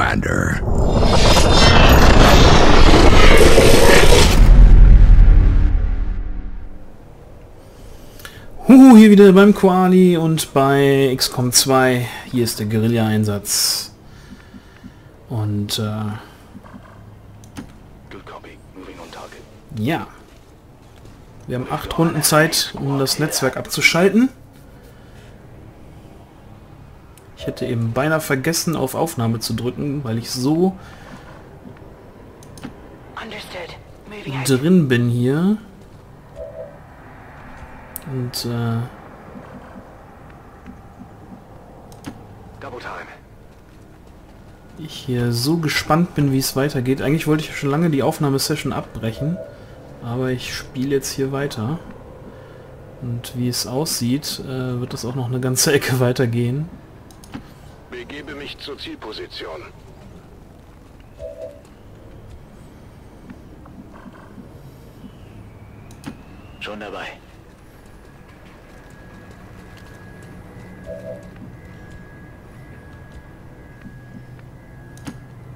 Commander. Huhu, hier wieder beim Koali und bei XCOM 2. Hier ist der Guerilla-Einsatz. Und äh, Good copy. Moving on target. ja. Wir haben acht Runden Zeit, um das Netzwerk abzuschalten. Ich hätte eben beinahe vergessen, auf Aufnahme zu drücken, weil ich so drin bin hier. Und äh, ich hier so gespannt bin, wie es weitergeht. Eigentlich wollte ich schon lange die Aufnahmesession abbrechen, aber ich spiele jetzt hier weiter. Und wie es aussieht, äh, wird das auch noch eine ganze Ecke weitergehen. Begebe mich zur Zielposition. Schon dabei.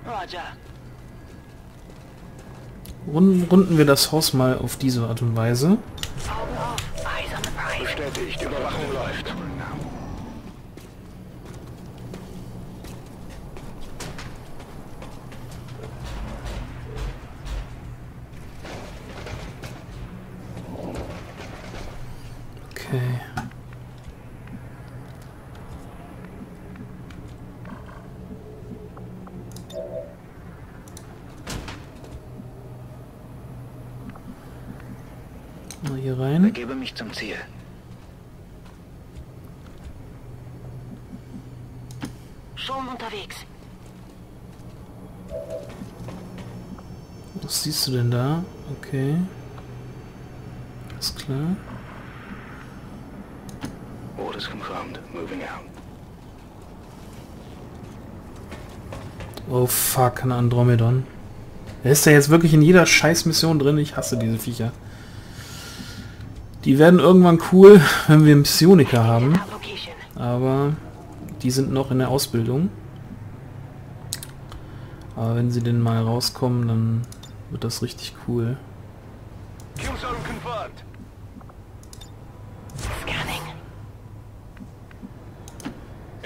Roger. Run runden wir das Haus mal auf diese Art und Weise. Bestätigt. Überwachung läuft. Mich zum Ziel. Schon unterwegs. Was siehst du denn da? Okay. Alles klar. Orders confirmed. Moving out. Oh fuck, ein Andromedon. Er ist ja jetzt wirklich in jeder Scheiß-Mission drin. Ich hasse diese Viecher. Die werden irgendwann cool, wenn wir Psioniker haben. Aber die sind noch in der Ausbildung. Aber wenn sie denn mal rauskommen, dann wird das richtig cool.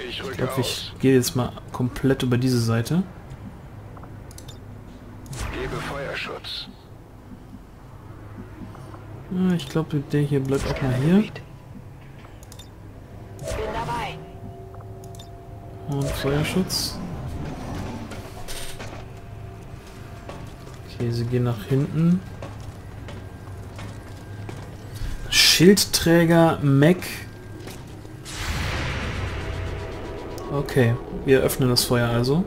Ich glaube, ich gehe jetzt mal komplett über diese Seite. Gebe Feuerschutz. Ja, ich glaube, der hier bleibt auch mal hier. Und Feuerschutz. Okay, sie gehen nach hinten. Schildträger Mac. Okay, wir öffnen das Feuer also.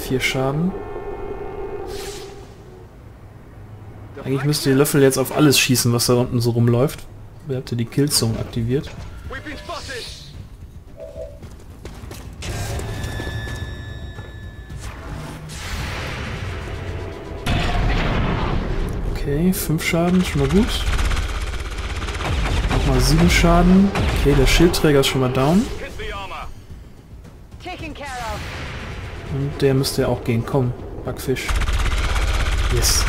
Vier Schaden. Eigentlich müsste die Löffel jetzt auf alles schießen, was da unten so rumläuft. Wer hatte die Killzone aktiviert? Okay, 5 Schaden, schon mal gut. Nochmal 7 Schaden. Okay, der Schildträger ist schon mal down. Und der müsste ja auch gehen. Komm, Backfisch. Yes.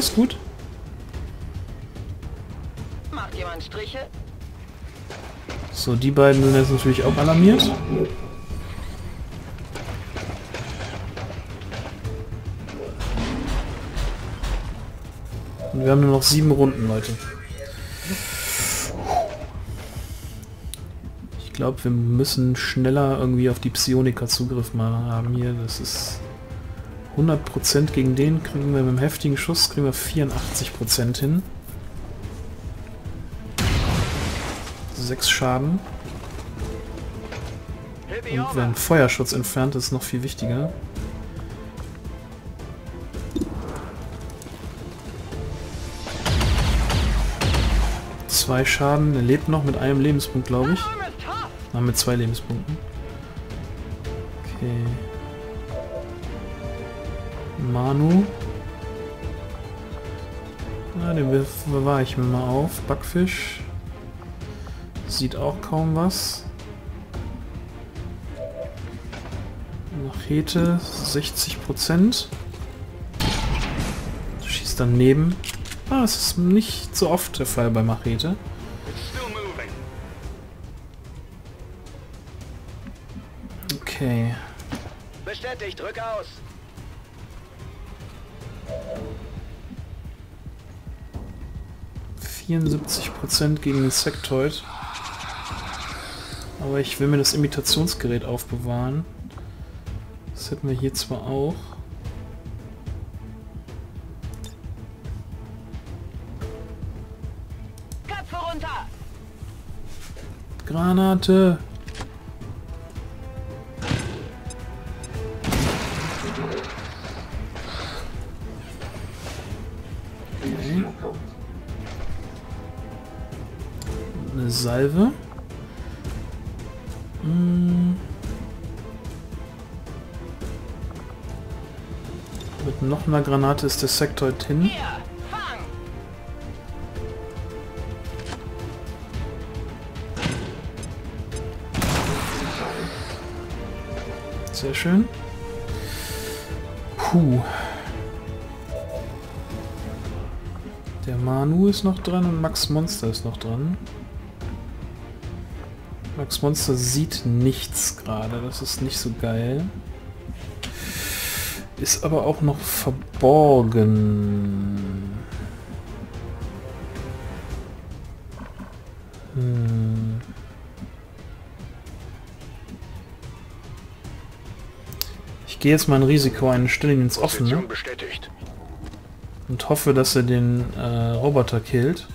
Ist gut. Macht jemand Striche? So, die beiden sind jetzt natürlich auch alarmiert. Und wir haben nur noch sieben Runden, Leute. Ich glaube, wir müssen schneller irgendwie auf die Psioniker Zugriff mal haben hier. Das ist 100% gegen den kriegen wir mit dem heftigen Schuss kriegen wir 84% hin. 6 Schaden. Und wenn. Feuerschutz entfernt ist, noch viel wichtiger. Zwei Schaden. Er lebt noch mit einem Lebenspunkt, glaube ich. Ah, mit zwei Lebenspunkten. Okay. Manu. Na, den be- bewahre ich mir mal auf. Backfisch. Sieht auch kaum was. Machete 60%. Schießt daneben. Ah, es ist nicht so oft der Fall bei Machete. Okay. Bestätigt, drück aus. Prozent gegen den Sektoid. Aber ich will mir das Imitationsgerät aufbewahren. Das hätten wir hier zwar auch. Köpfe runter! Granate! Salve. Hm. Mit noch einer Granate ist der Sektoid hin. Sehr schön. Puh. Der Manu ist noch dran und Max Monster ist noch dran. Max Monster sieht nichts gerade, das ist nicht so geil. Ist aber auch noch verborgen. Hm. Ich gehe jetzt mal ein Risiko ein, stelle ihn ins Offene bestätigt. und hoffe, dass er den äh, Roboter killt.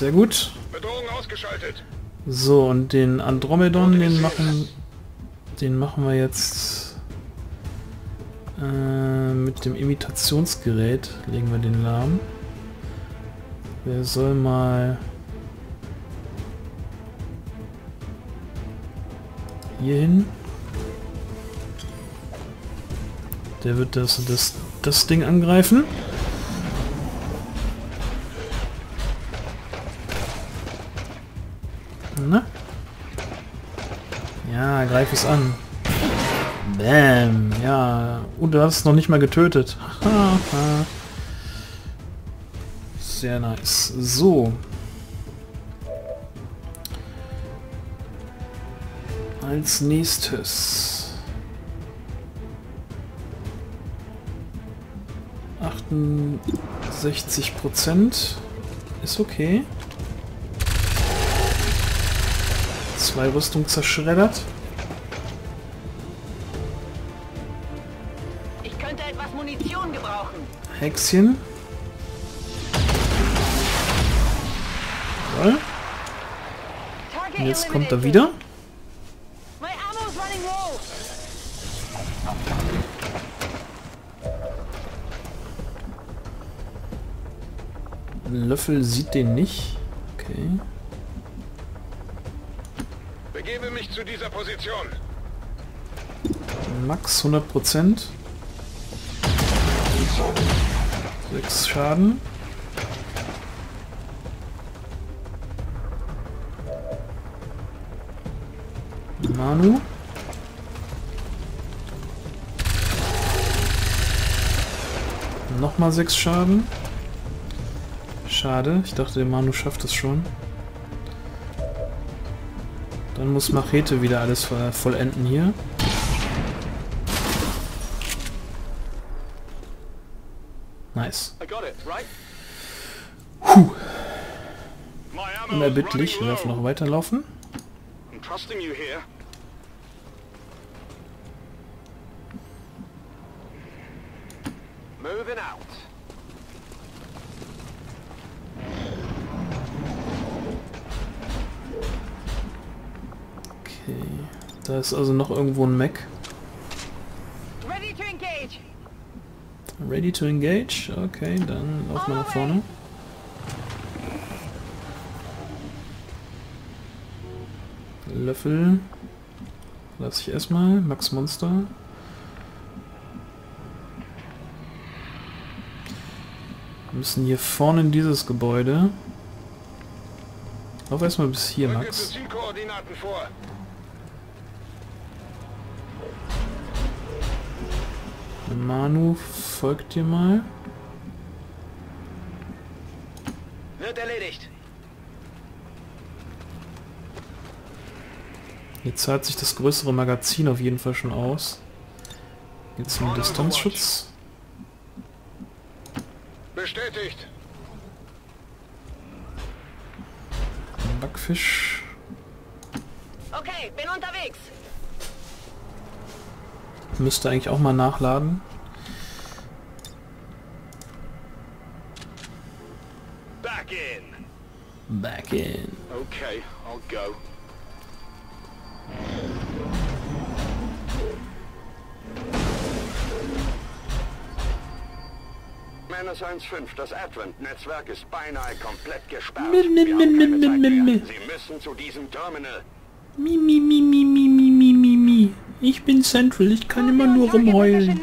Sehr gut. Bedrohung ausgeschaltet. So, und den Andromedon, den machen, den machen wir jetzt äh, mit dem Imitationsgerät, legen wir den lahm. Wer soll mal hier hin? Der wird das, das, das Ding angreifen. Greif es an. Bam. Ja. Und du hast es noch nicht mal getötet. Sehr nice. So. Als nächstes. 68 Prozent. Ist okay. Zwei Rüstung zerschreddert. Hexchen. Jawohl. Und jetzt kommt er wieder. Löffel sieht den nicht. Okay. Begebe mich zu dieser Position. Max 100%. 6 Schaden. Manu. Nochmal 6 Schaden. Schade, ich dachte der Manu schafft es schon. Dann muss Machete wieder alles vollenden hier. Nice. I got it, right? Puh. Unerbittlich, wir dürfen noch weiterlaufen. Moving out. Okay. Da ist also noch irgendwo ein Mac. Ready to engage. Ready to engage? Okay, dann laufen wir nach vorne. Löffel. Lass ich erstmal. Max Monster. Wir müssen hier vorne in dieses Gebäude. Lauf erstmal bis hier, Max. Zielkoordinaten vor. Manu, folgt dir mal. Wird erledigt. Jetzt zahlt sich das größere Magazin auf jeden Fall schon aus. Jetzt zum Distanzschutz. Bestätigt. Backfisch. Okay, bin unterwegs. Müsste eigentlich auch mal nachladen. 115, das Advent-Netzwerk ist beinahe komplett gesperrt. Wir haben keine Zeit Sie müssen zu diesem Terminal. Mi, mi, mi, mi, mi, mi, mi, mi, mi. Ich bin Central, ich kann immer nur rumheulen.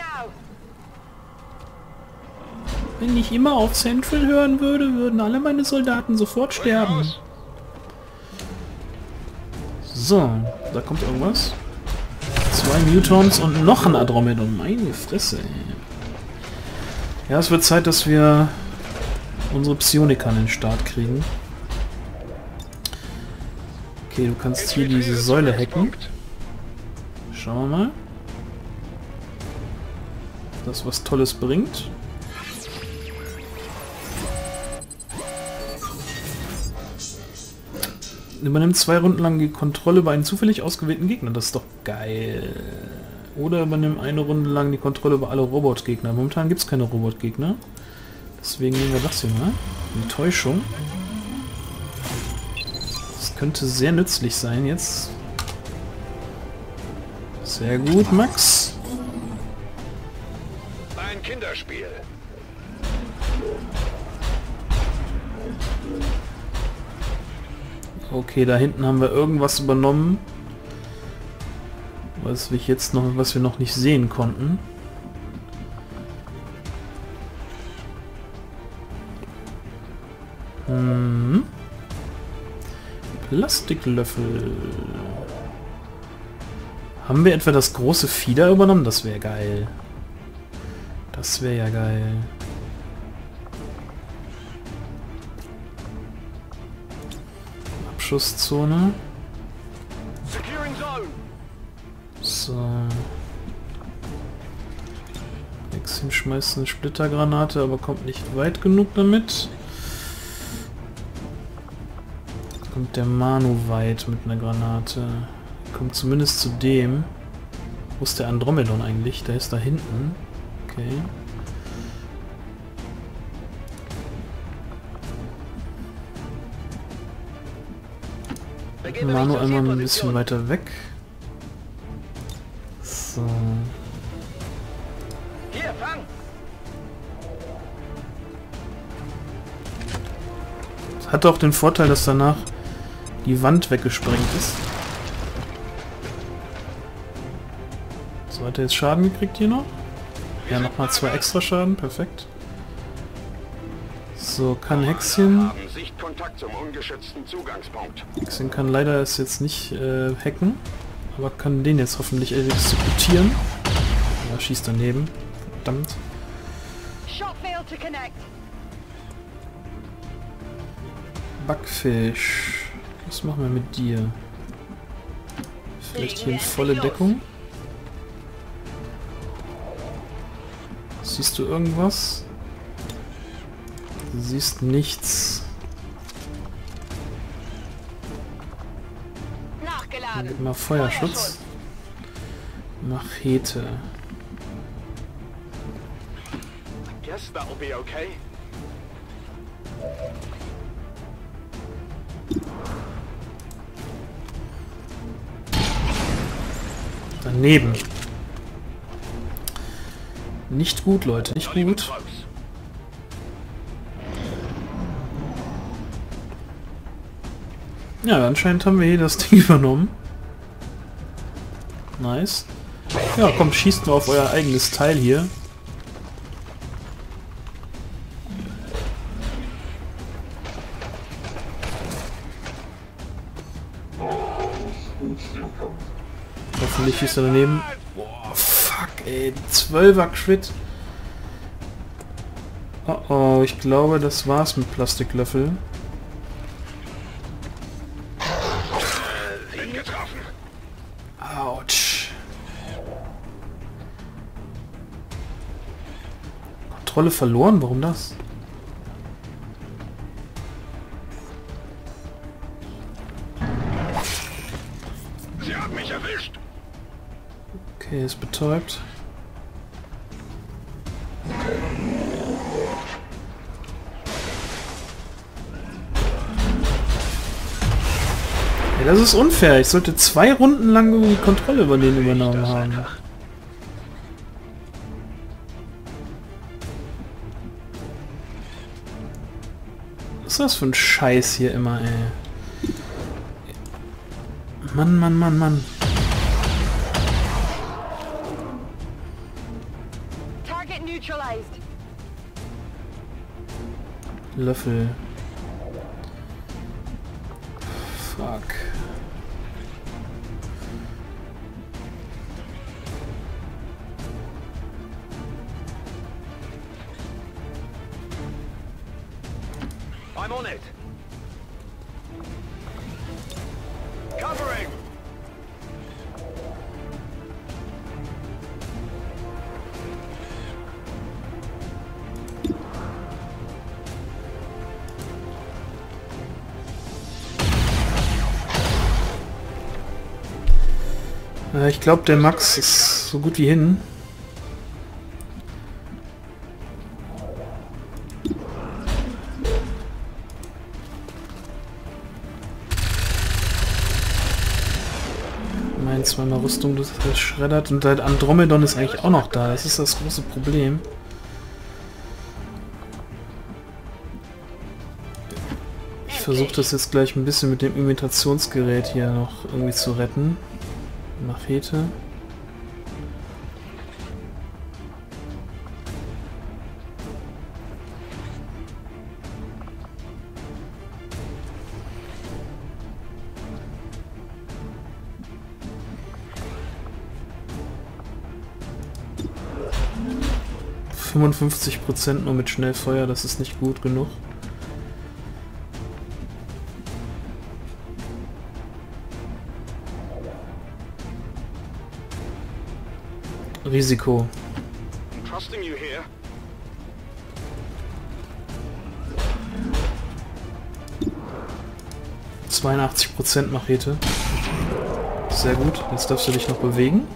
Wenn ich immer auf Central hören würde, würden alle meine Soldaten sofort sterben. So, da kommt irgendwas. Zwei Newtons und noch ein Adromedon. Meine Fresse, ey. Ja, es wird Zeit, dass wir unsere Psioniker an den Start kriegen. Okay, du kannst hier diese Säule hacken. Schauen wir mal. Das was Tolles bringt. Übernimmt zwei Runden lang die Kontrolle über einen zufällig ausgewählten Gegner. Das ist doch geil. Oder übernimm eine Runde lang die Kontrolle über alle Robotgegner. Momentan gibt es keine Robotgegner. Deswegen nehmen wir das hier mal. Enttäuschung. Das könnte sehr nützlich sein jetzt. Sehr gut, Max. Ein Kinderspiel. Okay, da hinten haben wir irgendwas übernommen. Was wir jetzt noch, was wir noch nicht sehen konnten. Hm. Plastiklöffel. Haben wir etwa das große Fieder übernommen? Das wäre geil. Das wäre ja geil. Abschusszone. Maxim schmeißt eine Splittergranate, aber kommt nicht weit genug damit. Kommt der Manu weit mit einer Granate. Kommt zumindest zu dem. Wo ist der Andromedon eigentlich? Der ist da hinten. Okay. Manu einmal ein bisschen weiter weg. Hat auch den Vorteil, dass danach die Wand weggesprengt ist. So, hat er jetzt Schaden gekriegt hier noch? Ja, nochmal zwei extra Schaden, perfekt. So, kann Hexchen. Hexchen kann leider es jetzt nicht äh, hacken, aber kann den jetzt hoffentlich exekutieren. Ja, schießt daneben. Verdammt. Backfisch. Was machen wir mit dir? Vielleicht hier in volle. Deckung. Siehst du irgendwas? Du siehst nichts. Nachgeladen. Gib mal Feuerschutz. Machete. Guess that'll be okay. Daneben. Nicht gut, Leute. Nicht gut. Ja, anscheinend haben wir hier das Ding übernommen. Nice. Ja, komm, schießt nur auf euer eigenes Teil hier. Ist er daneben. Boah, fuck, ey. 12er Crit. Oh oh, ich glaube, das war's mit Plastiklöffel. Autsch. Kontrolle verloren? Warum das? Sie haben mich erwischt. Okay, ist betäubt. Das ist unfair. Ich sollte zwei Runden lang die Kontrolle über den übernommen haben. Was ist das für ein Scheiß hier immer, ey? Mann, Mann, Mann, Mann. Löffel. Ich glaube, der Max ist so gut wie hin. Mein zweimal Rüstung, das ist schreddert und halt Andromedon ist eigentlich auch noch da. Das ist das große Problem. Ich versuche das jetzt gleich ein bisschen mit dem Imitationsgerät hier noch irgendwie zu retten. Machete. Prozent nur mit Schnellfeuer, das ist nicht gut genug. Risiko. Here. Prozent Machete. Sehr gut. Jetzt darfst du dich noch bewegen.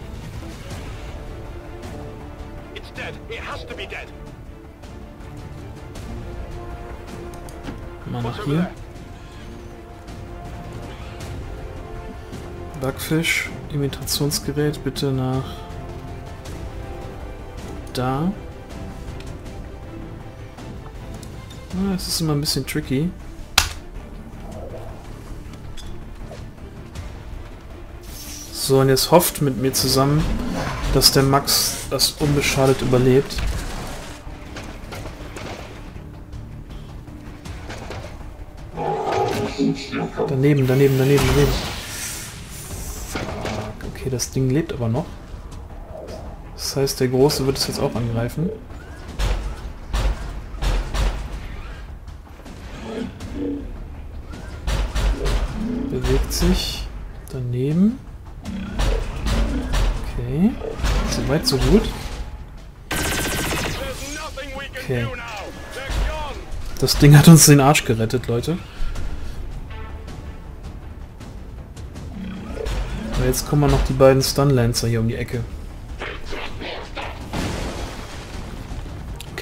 Mal nach hier. Backfisch, Imitationsgerät bitte nach da. Ah, es ist immer ein bisschen tricky. So, und jetzt hofft mit mir zusammen, dass der Max das unbeschadet überlebt. Daneben, daneben, daneben, daneben. Okay, das Ding lebt aber noch. Das heißt, der Große wird es jetzt auch angreifen. Bewegt sich. Daneben. Okay. So weit, so gut. Okay. Das Ding hat uns den Arsch gerettet, Leute. Aber jetzt kommen noch die beiden Stunlancer hier um die Ecke.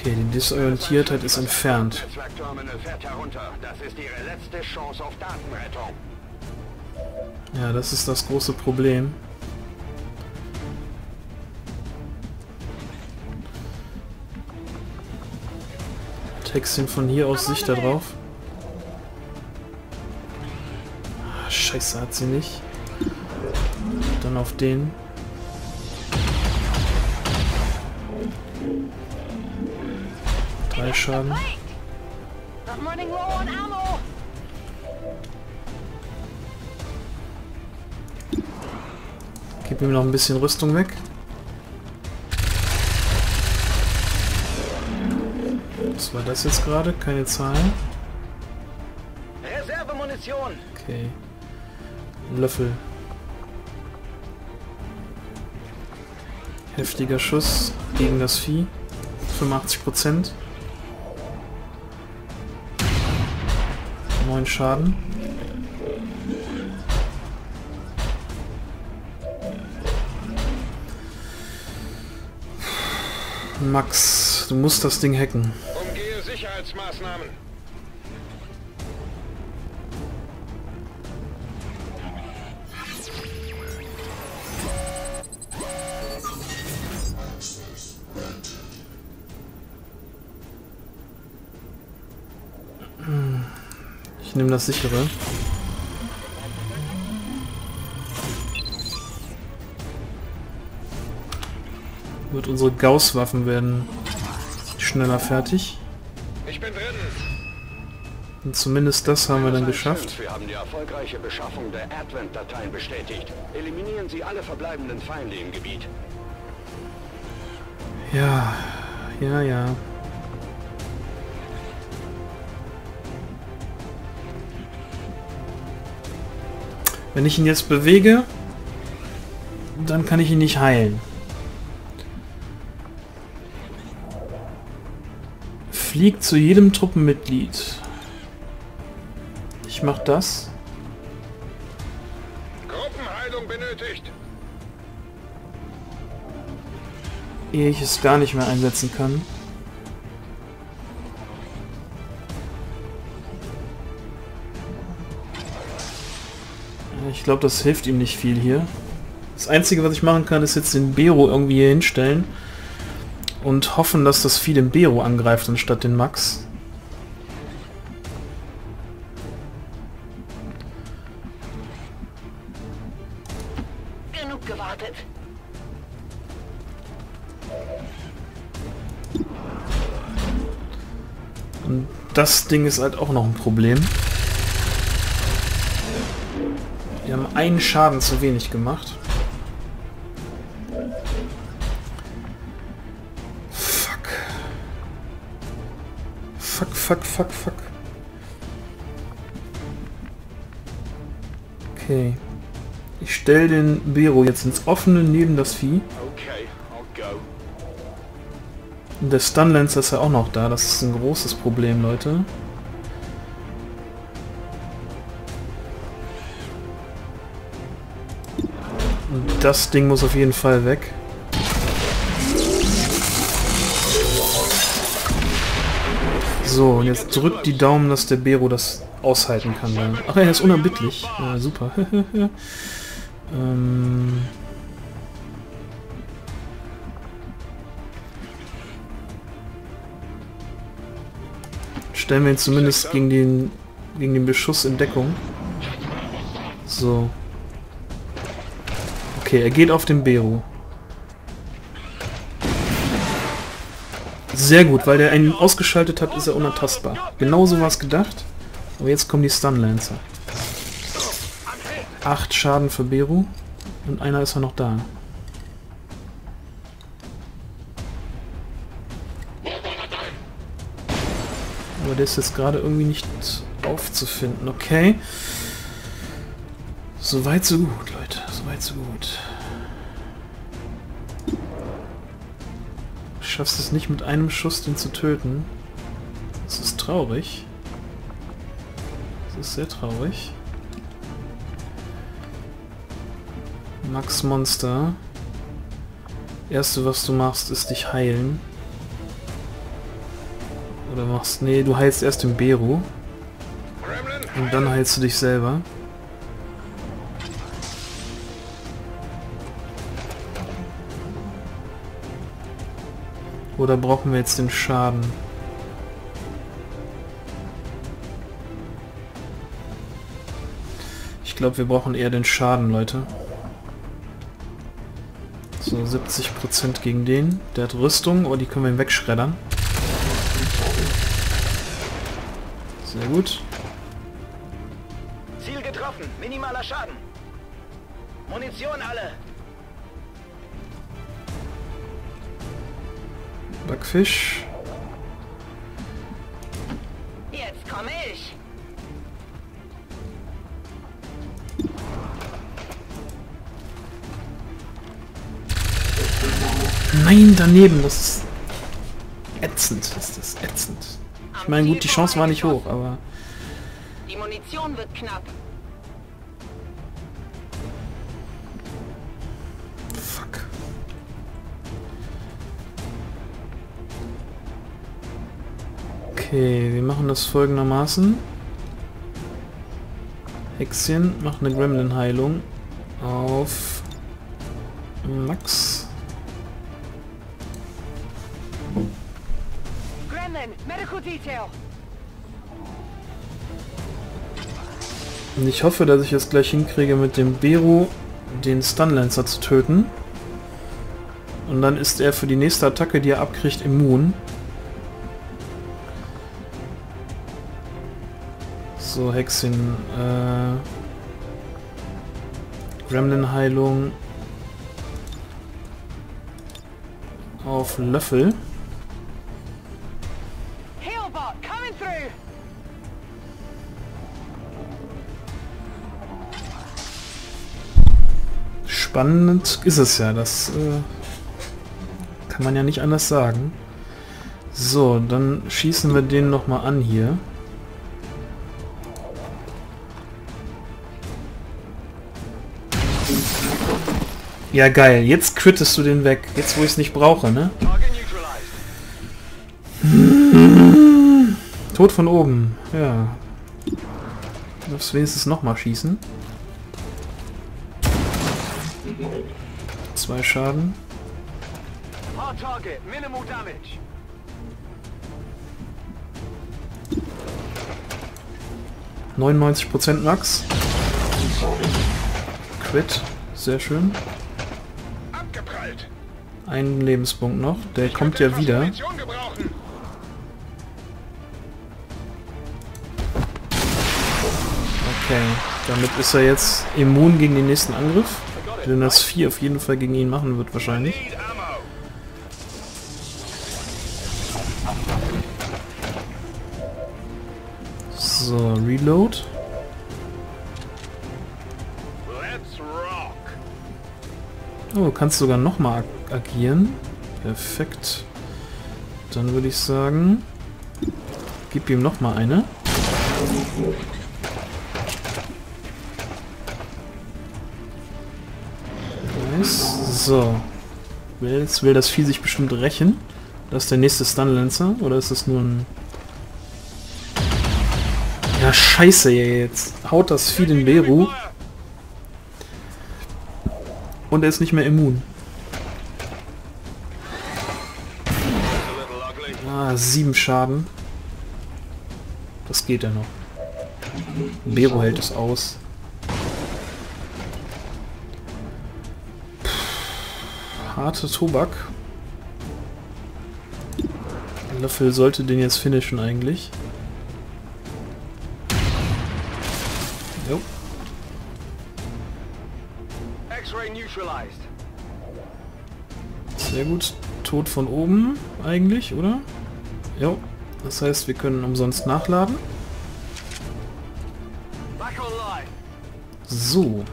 Okay, die Disorientiertheit ist entfernt. Ja, das ist das große Problem. Textin von hier aus Sicht da drauf. Ah, Scheiße, hat sie nicht. Dann auf den. Drei Schaden. Gib ihm noch ein bisschen Rüstung weg. Was war das jetzt gerade? Keine Zahlen? Reservemunition. Okay. Ein Löffel. Heftiger Schuss gegen das Vieh. 85 Prozent. 9 Schaden. Max, du musst das Ding hacken. Umgehe Sicherheitsmaßnahmen. Nehme das sichere. Wird unsere Gauss-Waffen werden schneller fertig. Ich bin drin. Und zumindest das haben wir dann geschafft. Wir haben die erfolgreiche Beschaffung der Advent-Dateien bestätigt. Eliminieren Sie alle verbleibenden Feinde im Gebiet. Ja, ja, ja. Wenn ich ihn jetzt bewege, dann kann ich ihn nicht heilen. Fliegt zu jedem Truppenmitglied. Ich mach das. Gruppenheilung benötigt. ehe ich es gar nicht mehr einsetzen kann. Ich glaube, das hilft ihm nicht viel hier. Das Einzige, was ich machen kann, ist jetzt den Bero irgendwie hier hinstellen und hoffen, dass das Vieh den Bero angreift, anstatt den Max. Genug gewartet. Und das Ding ist halt auch noch ein Problem. Wir haben einen Schaden zu wenig gemacht. Fuck. Fuck, fuck, fuck, fuck. Okay. Ich stelle den Bero jetzt ins offene neben das Vieh. Okay, I'll go. Und der Stunlancer ist ja auch noch da. Das ist ein großes Problem, Leute. Das Ding muss auf jeden Fall weg. So, und jetzt drückt die Daumen, dass der Bero das aushalten kann. Dann. Ach, er ist unerbittlich. Ja, super. ähm... Stellen wir ihn zumindest gegen den, gegen den Beschuss in Deckung. So. Okay, er geht auf den Beru. Sehr gut, weil der einen ausgeschaltet hat, ist er unantastbar. Genauso war es gedacht. Aber jetzt kommen die Stunlancer. Acht Schaden für Beru. Und einer ist ja noch da. Aber der ist jetzt gerade irgendwie nicht aufzufinden. Okay. Soweit so gut, Leute. Soweit so gut. Du schaffst es nicht mit einem Schuss, den zu töten. Das ist traurig. Das ist sehr traurig. Max Monster. Erste, was du machst, ist dich heilen. Oder machst... Nee, du heilst erst den Beru. Und dann heilst du dich selber. Oder brauchen wir jetzt den Schaden? Ich glaube, wir brauchen eher den Schaden, Leute. So, 70% gegen den. Der hat Rüstung, aber die können wir ihm wegschreddern. Sehr gut. Ziel getroffen. Minimaler Schaden. Munition alle. Backfisch. Jetzt komme ich. Nein, daneben. Das ist ätzend. Das ist ätzend. Ich meine, gut, die Chance war nicht hoch, aber... Die Munition wird knapp. Okay, wir machen das folgendermaßen. Hexchen macht eine Gremlin-Heilung auf Max. Gremlin, Medical Detail. Und ich hoffe, dass ich es gleich hinkriege, mit dem Beru den Stunlancer zu töten. Und dann ist er für die nächste Attacke, die er abkriegt, immun. So, Hexin. Äh, Gremlin-Heilung auf Löffel. Spannend ist es ja, das äh, kann man ja nicht anders sagen. So, dann schießen wir den nochmal an hier. Ja geil, jetzt quittest du den weg. Jetzt wo ich es nicht brauche, ne? Neutralized. Tod von oben, ja. Du darfst wenigstens nochmal schießen. Zwei Schaden. Hard target. Minimal damage. Prozent Max. Crit. Sehr schön. Abgeprallt. Ein Lebenspunkt noch. Der kommt ja wieder. Okay. Damit ist er jetzt immun gegen den nächsten Angriff. Den das 4 auf jeden Fall gegen ihn machen wird wahrscheinlich. So, Reload. Oh, du kannst sogar nochmal ag agieren. Perfekt. Dann würde ich sagen, gib ihm nochmal eine. Nice. So. Jetzt will das Vieh sich bestimmt rächen. Das ist der nächste Stunlancer. Oder ist das nur ein... Ja, scheiße jetzt. Haut das Vieh den Beru. Und er ist nicht mehr immun. Ah, sieben Schaden. Das geht ja noch. Bero hält es aus. Pff, harte Tobak. Löffel sollte den jetzt finishen eigentlich. Sehr gut. Tod von oben eigentlich, oder? Jo. Das heißt, wir können umsonst nachladen. So.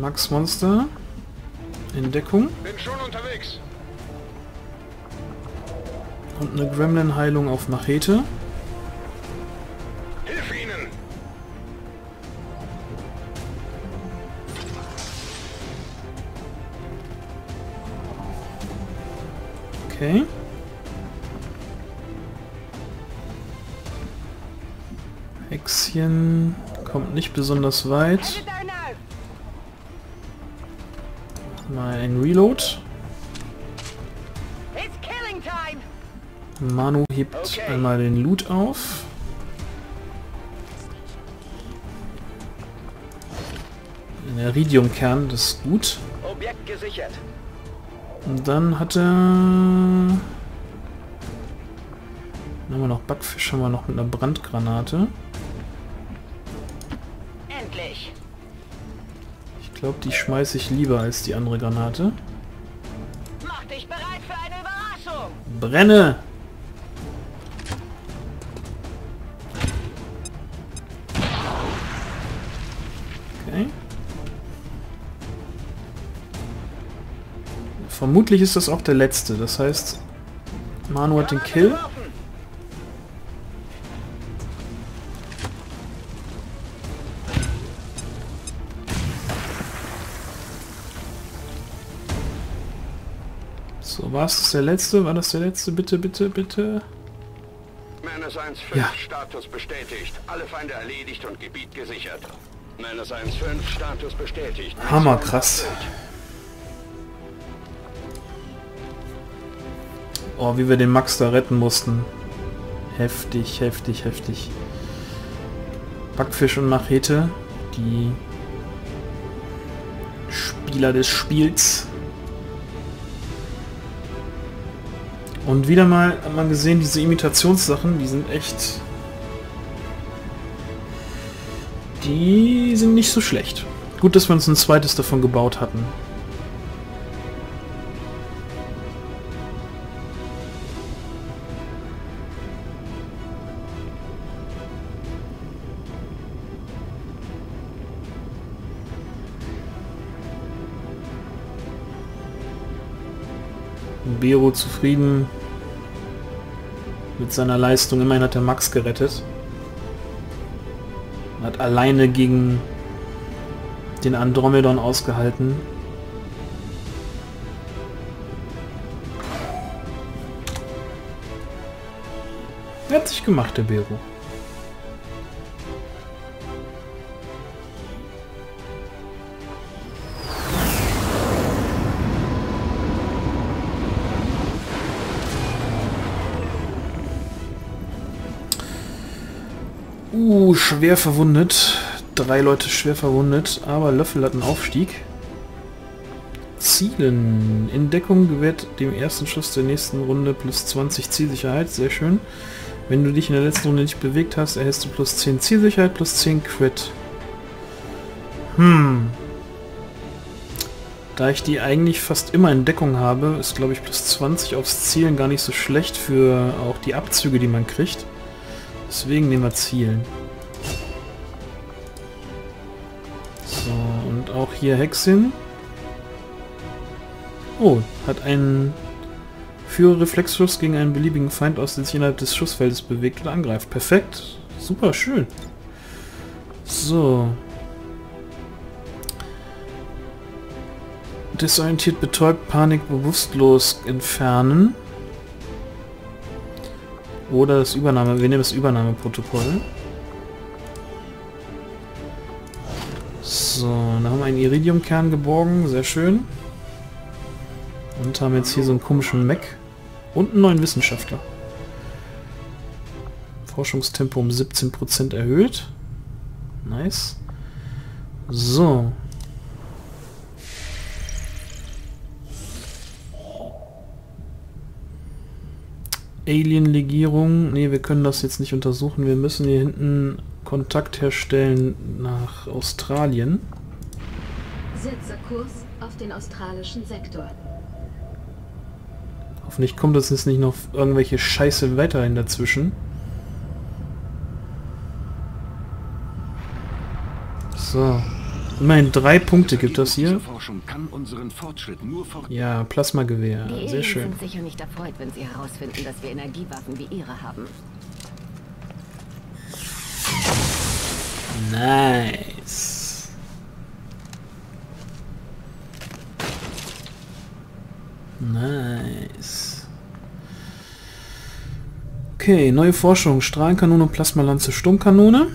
Max Monster. In Deckung. Bin schon unterwegs. Und eine Gremlin-Heilung auf Machete. Okay. Hexchen kommt nicht besonders weit. Mal ein Reload. Manu hebt Okay. einmal den Loot auf. Ein Iridiumkern, das ist gut. Objekt gesichert. Und dann hat er... Dann haben wir noch Backfisch, haben wir noch mit einer Brandgranate. Endlich. Ich glaube, die schmeiße ich lieber als die andere Granate. Mach dich Brenne! Vermutlich ist das auch der letzte. Das heißt, Manu hat den Kill. So, war es der letzte? War das der letzte? Bitte, bitte, bitte. Menace 1-5, Ja. Status bestätigt. Alle Feinde erledigt und Gebiet gesichert. Menace 1-5, Status bestätigt. Hammer, krass. Oh, wie wir den Max da retten mussten. Heftig, heftig, heftig. Backfisch und Machete, die Spieler des Spiels. Und wieder mal hat man gesehen, diese Imitationssachen, die sind echt... Die sind nicht so schlecht. Gut, dass wir uns ein zweites davon gebaut hatten. Bero zufrieden mit seiner Leistung. Immerhin hat er Max gerettet. Hat alleine gegen den Andromedon ausgehalten. Er hat sich gemacht, der Bero. Schwer verwundet. Drei Leute schwer verwundet, aber Löffel hat einen Aufstieg. Zielen. In Deckung gewährt dem ersten Schuss der nächsten Runde plus 20 Zielsicherheit. Sehr schön. Wenn du dich in der letzten Runde nicht bewegt hast, erhältst du plus 10 Zielsicherheit, plus 10 Crit. Hm. Da ich die eigentlich fast immer in Deckung habe, ist glaube ich plus 20 aufs Zielen gar nicht so schlecht für auch die Abzüge, die man kriegt. Deswegen nehmen wir Zielen. Auch hier Hexin. Oh, hat einen Führerreflexschuss gegen einen beliebigen Feind aus, der sich innerhalb des Schussfeldes bewegt oder angreift. Perfekt. Super, schön. So. Desorientiert, betäubt, Panik, bewusstlos entfernen. Oder das Übernahme, wir nehmen das Übernahmeprotokoll. So, da haben wir einen Iridiumkern geborgen, sehr schön. Und haben jetzt hier so einen komischen Mech. Und einen neuen Wissenschaftler. Forschungstempo um 17% erhöht. Nice. So. Alien-Legierung. Ne, wir können das jetzt nicht untersuchen. Wir müssen hier hinten Kontakt herstellen nach Australien. Setze Kurs auf den australischen Sektor. Hoffentlich kommt das jetzt nicht noch irgendwelche Scheiße weiterhin dazwischen. So. Immerhin drei Punkte gibt das hier. Diese Forschung kann unseren Fortschritt nur fort Ja, Plasmagewehr. Die Sehr Aliens schön. sind sicher nicht erfreut, wenn sie herausfinden, dass wir Energiewaffen wie ihre haben. Nice. Nice. Okay, neue Forschung. Strahlenkanone, Plasmalanze, Sturmkanone.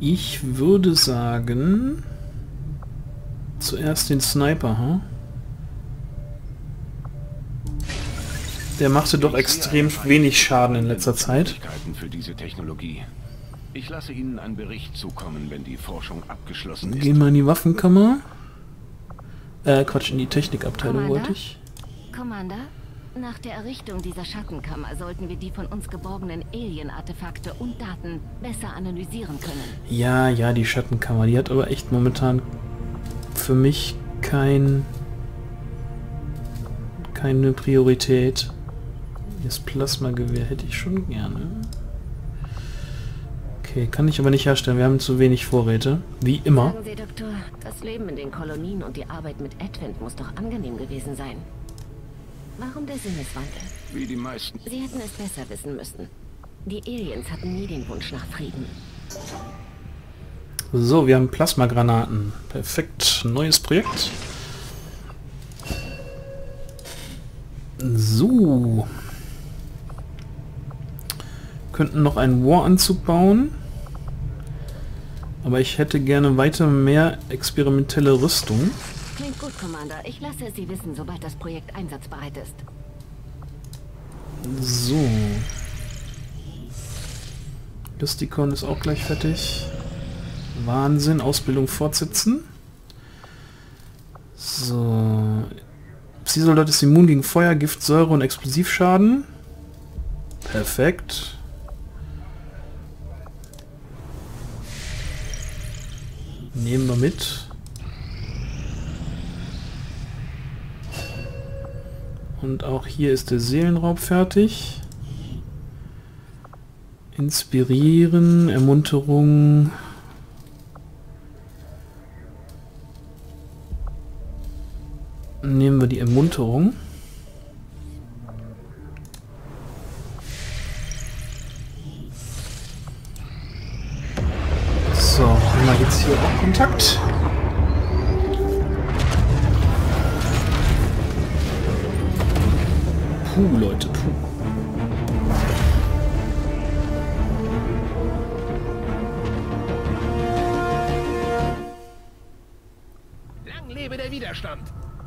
Ich würde sagen... Zuerst den Sniper, hm? Der machte doch extrem wenig Schaden in letzter Zeit. Für diese Technologie. Ich lasse Ihnen einen Bericht zukommen, wenn die Forschung abgeschlossen ist. Gehen wir in die Waffenkammer. Äh, Quatsch, in die Technikabteilung Commander? wollte ich. Commander, nach der Errichtung dieser Schattenkammer sollten wir die von uns geborgenen Alien-Artefakte und Daten besser analysieren können. Ja, ja, die Schattenkammer. Die hat aber echt momentan für mich kein keine Priorität. Das Plasmagewehr hätte ich schon gerne. Okay, kann ich aber nicht herstellen. Wir haben zu wenig Vorräte. Wie immer. Sagen Sie, Doktor, das Leben in den Kolonien und die Arbeit mit Advent muss doch angenehm gewesen sein. Warum der Sinneswandel? Wie die meisten. Sie hätten es besser wissen müssen. Die Aliens hatten nie den Wunsch nach Frieden. So, wir haben Plasmagranaten. Perfekt. Neues Projekt. So. Könnten noch einen War-Anzug bauen. Aber ich hätte gerne weiter mehr experimentelle Rüstung. Klingt gut, Commander. Ich lasse es Sie wissen, sobald das Projekt einsatzbereit ist. So. Justicon ist auch gleich fertig. Wahnsinn, Ausbildung fortsetzen. So. Psi-Soldat ist immun gegen Feuer, Gift, Säure und Explosivschaden. Perfekt. Nehmen wir mit. Und auch hier ist der Seelenraub fertig. Inspirieren, Ermunterung. Nehmen wir die Ermunterung. Kontakt. Puh, Leute, puh. Lang lebe der Widerstand.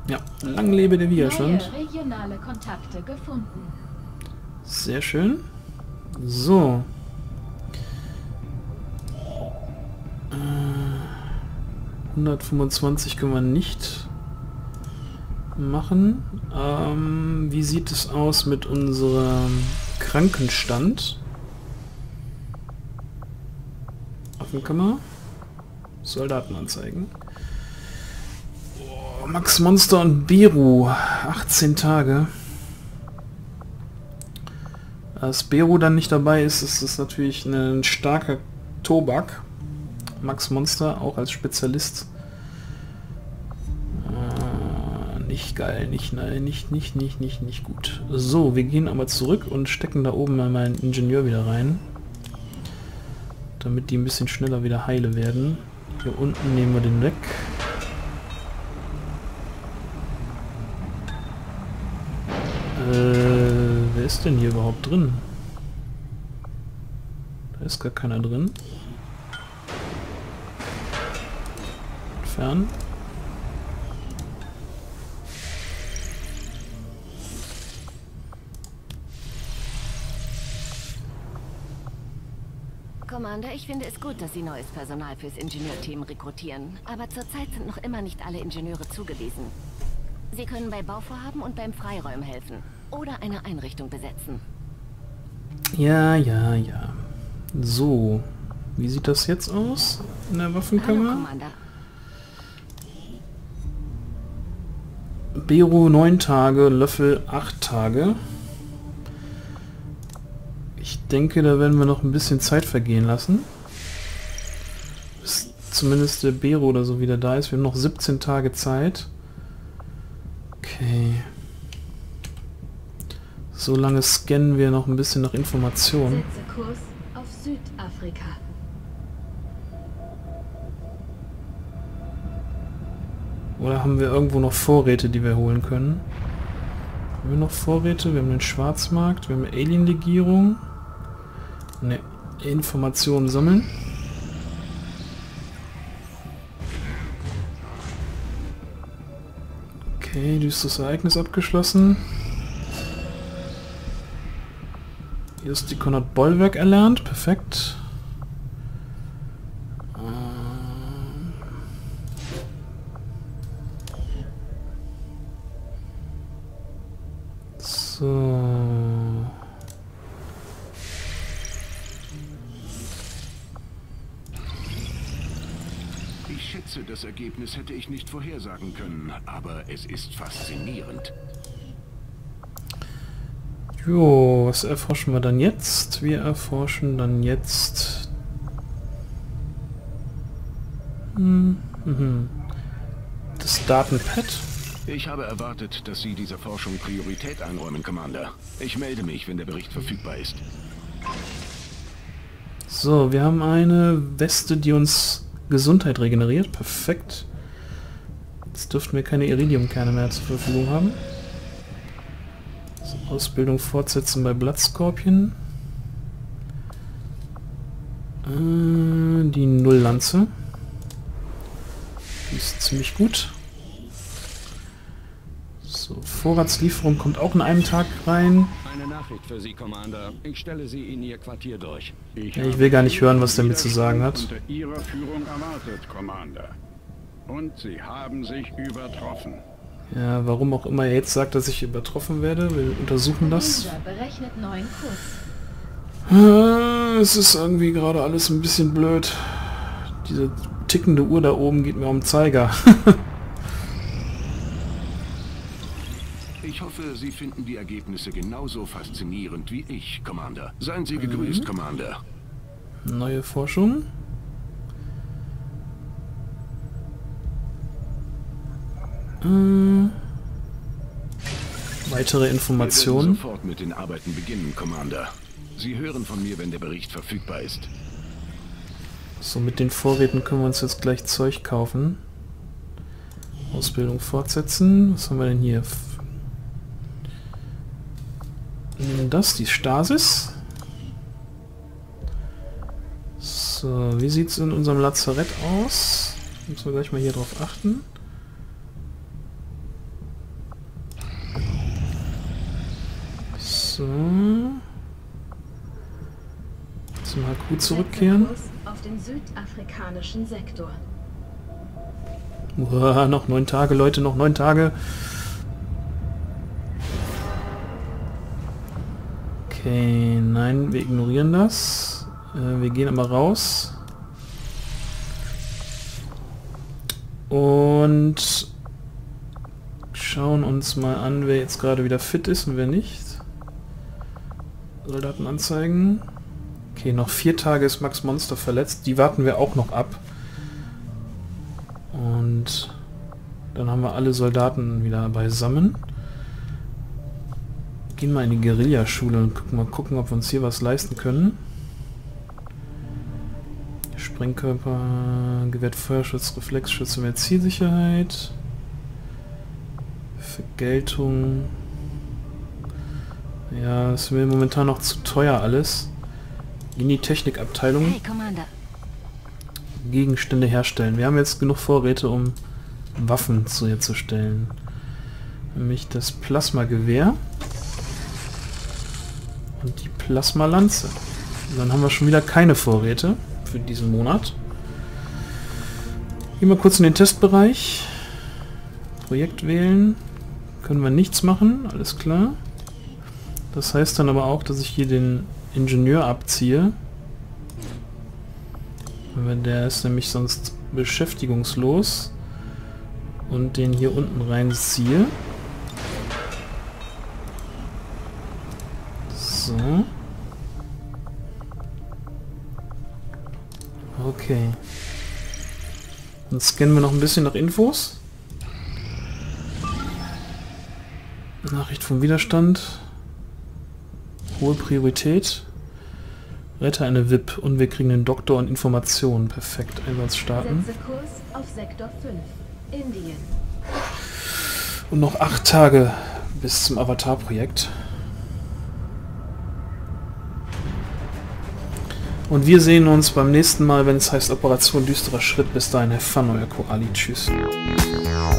Ja, lang lebe der Widerstand. Neue regionale Kontakte gefunden. Sehr schön. So. 125 können wir nicht machen. Ähm, wie sieht es aus mit unserem Krankenstand? Waffenkammer. Soldaten anzeigen. Oh, Max Monster und Beru. 18 Tage. Als Beru dann nicht dabei ist, ist es natürlich ein starker Tobak. Max Monster auch als Spezialist. Äh, nicht geil, nicht, nein, nicht, nicht, nicht, nicht, nicht gut. So, wir gehen aber zurück und stecken da oben mal meinen Ingenieur wieder rein. Damit die ein bisschen schneller wieder heile werden. Hier unten nehmen wir den weg. Äh, wer ist denn hier überhaupt drin? Da ist gar keiner drin. Entfernen. Commander, ich finde es gut, dass Sie neues Personal fürs Ingenieurteam rekrutieren. Aber zurzeit sind noch immer nicht alle Ingenieure zugewiesen. Sie können bei Bauvorhaben und beim Freiräumen helfen. Oder eine Einrichtung besetzen. Ja, ja, ja. So. Wie sieht das jetzt aus in der Hallo, Waffenkammer? Commander. Bero 9 Tage, Löffel 8 Tage. Ich denke, da werden wir noch ein bisschen Zeit vergehen lassen. Bis zumindest der Bero oder so wieder da ist. Wir haben noch 17 Tage Zeit. Okay. So lange scannen wir noch ein bisschen nach Informationen. Kurs auf Südafrika. Oder haben wir irgendwo noch Vorräte, die wir holen können? Haben wir noch Vorräte? Wir haben den Schwarzmarkt, wir haben Alien-Legierung. Ne, Informationen sammeln. Okay, düsteres Ereignis abgeschlossen. Justikon hat Bollwerk erlernt, perfekt. Das Ergebnis hätte ich nicht vorhersagen können, aber es ist faszinierend. Jo, was erforschen wir dann jetzt? Wir erforschen dann jetzt... Hm, mhm. Das Datenpad. Ich habe erwartet, dass Sie dieser Forschung Priorität einräumen, Commander. Ich melde mich, wenn der Bericht verfügbar ist. So, wir haben eine Weste, die uns Gesundheit regeneriert. Perfekt. Jetzt dürften wir keine Iridiumkerne mehr zur Verfügung haben. So, Ausbildung fortsetzen bei Blattskorpion. Äh, die Nulllanze. Die ist ziemlich gut. Vorratslieferung kommt auch in einem Tag rein. Eine Nachricht für Sie, Commander. Ich stelle Sie in Ihr Quartier durch. Ja, ich will gar nicht hören, was der mir zu sagen hat. Unter Ihrer Führung erwartet, Commander. Und Sie haben sich übertroffen. Ja, warum auch immer er jetzt sagt, dass ich übertroffen werde. Wir untersuchen das. Ranger berechnet neuen Kurs. Äh, Es ist irgendwie gerade alles ein bisschen blöd. Diese tickende Uhr da oben geht mir um den Zeiger. Ich hoffe, Sie finden die Ergebnisse genauso faszinierend wie ich, Commander. Seien Sie gegrüßt, Commander. Neue Forschung. Äh, weitere Informationen. sofort mit den Arbeiten beginnen, Commander. Sie hören von mir, wenn der Bericht verfügbar ist. So, mit den Vorräten können wir uns jetzt gleich Zeug kaufen. Ausbildung fortsetzen. Was haben wir denn hier? Nehmen das, die Stasis. So, wie sieht es in unserem Lazarett aus? Müssen wir gleich mal hier drauf achten. So. Zum HQ zurückkehren. Auf den südafrikanischen Sektor. Uah, noch neun Tage, Leute, noch neun Tage. Okay, nein, wir ignorieren das. Äh, wir gehen aber raus. Und schauen uns mal an, wer jetzt gerade wieder fit ist und wer nicht. Soldaten anzeigen. Okay, noch vier Tage ist Max Monster verletzt. Die warten wir auch noch ab. Und dann haben wir alle Soldaten wieder beisammen. Gehen mal in die Guerillaschule und gucken mal gucken, ob wir uns hier was leisten können. Sprengkörper, gewährt Feuerschutz, Reflexschutz und mehr Zielsicherheit. Vergeltung. Ja, ist mir momentan noch zu teuer alles. In die Technikabteilung. Hey. Gegenstände herstellen. Wir haben jetzt genug Vorräte, um Waffen zu herzustellen. Nämlich das Plasmagewehr Plasmalanze. Dann haben wir schon wieder keine Vorräte für diesen Monat. Gehen wir kurz in den Testbereich. Projekt wählen. Können wir nichts machen, alles klar. Das heißt dann aber auch, dass ich hier den Ingenieur abziehe. Weil der ist nämlich sonst beschäftigungslos. Und den hier unten reinziehe. So. Okay. Dann scannen wir noch ein bisschen nach Infos. Nachricht vom Widerstand. Hohe Priorität. Rette eine VIP und wir kriegen den Doktor und Informationen. Perfekt, Einsatz starten. Setze Kurs auf Sektor 5. Indien. Und noch acht Tage bis zum Avatar-Projekt. Und wir sehen uns beim nächsten Mal, wenn es heißt Operation Düsterer Schritt. Bis dahin, have fun, euer Korali. Tschüss. Wow.